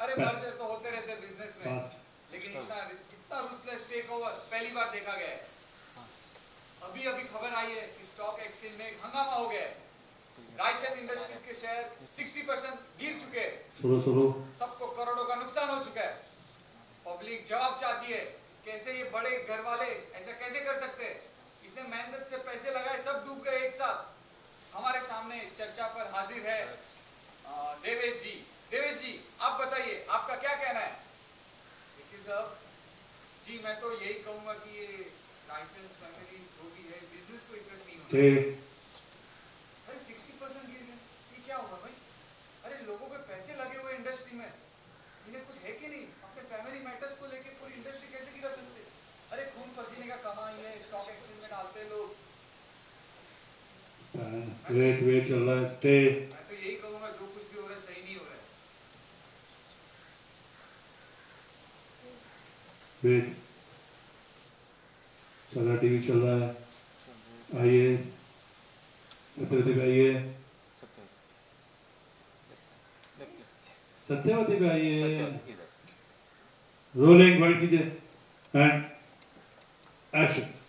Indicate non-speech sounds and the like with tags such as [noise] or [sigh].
अरे [laughs] मर्जर तो होते रहते बिज़नेस में। लेकिन इतना इतना रूथलेस टेक ओवर पहली बार देखा गया है। अभी अभी खबर आई है कि स्टॉक एक्सचेंज में हंगामा हो गया है। रायचंद इंडस्ट्रीज़ के शेयर 60 परसेंट गिर चुके हैं। सबको करोड़ों का नुकसान हो चुका है। पब्लिक जवाब चाहती है कैसे ये बड़े घर वाले ऐसा कैसे कर सकते हैं? इतने मेहनत से पैसे लगाए सब डूब गए एक साथ। हमारे सामने चर्चा पर हाजिर है देवेश जी। देवेश जी आप बताइए आपका क्या कहना है? देखिए साहब जी मैं तो यही कहूँगा कि ये राइचंस फैमिली जो भी है बिज़नेस को इफ़ेक्ट नहीं स्टे अरे सिक्सटी परसेंट गिर ये क्या हुआ भाई? अरे लोगों के पैसे लगे हुए इंडस्ट्री में। इन्हें कुछ है कि नहीं? अपने फैमिली मैटर्स को लेके पूरी इंडस्ट्री कैसे गिरा सकते? अरे खून पसीने का कमाई है स्टॉक एक्सचेंज में डालते लोग। वेट वेट चल रहा है स्टे मैं तो यही कहूँगा जो कुछ भी हो रहा है सही नहीं हो रहा है चल रहा टीवी चल रहा है। आइए। सत्यवती पे आइए। सत्यवती पे आइए। रोलिंग वर्ड कीजिए। And action